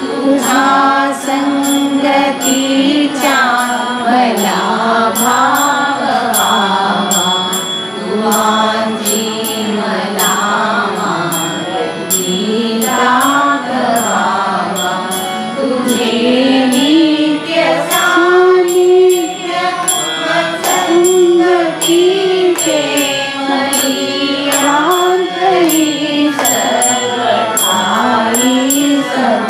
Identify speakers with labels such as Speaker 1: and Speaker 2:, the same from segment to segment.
Speaker 1: तुझा संगतीचा मला भाव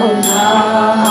Speaker 1: Oh, no.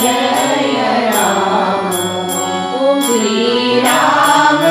Speaker 1: जय राम। श्रीराम